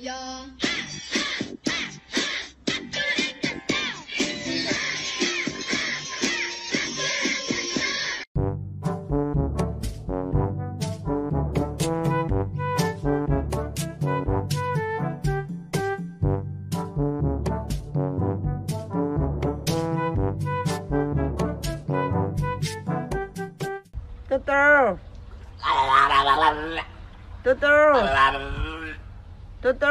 yo. Tutur. Tutur. 豆豆，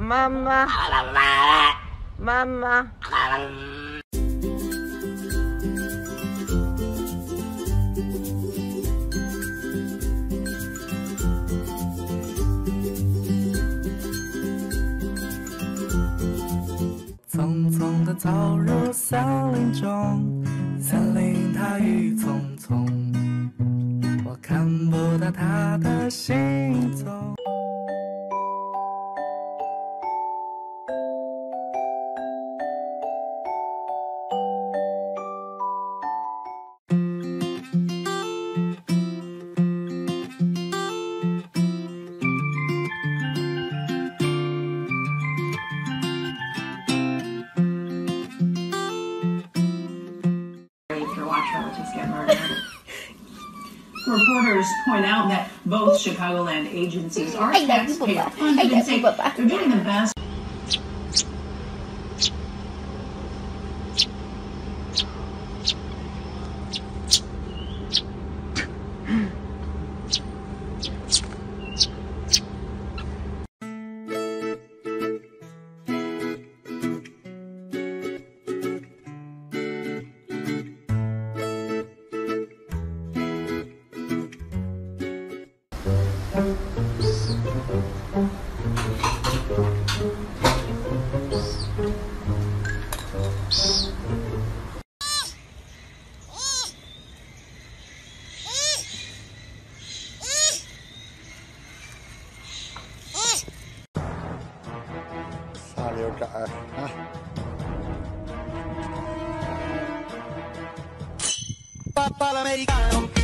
妈妈，妈妈，匆匆地走入森林中，森林它一丛。看不到他的行踪。Others point out that both Chicagoland agencies are taxpayer funded and say they're doing the best. pa' americano.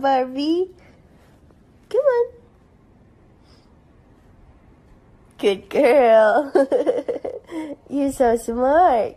Barbie. Come on. Good girl. You're so smart.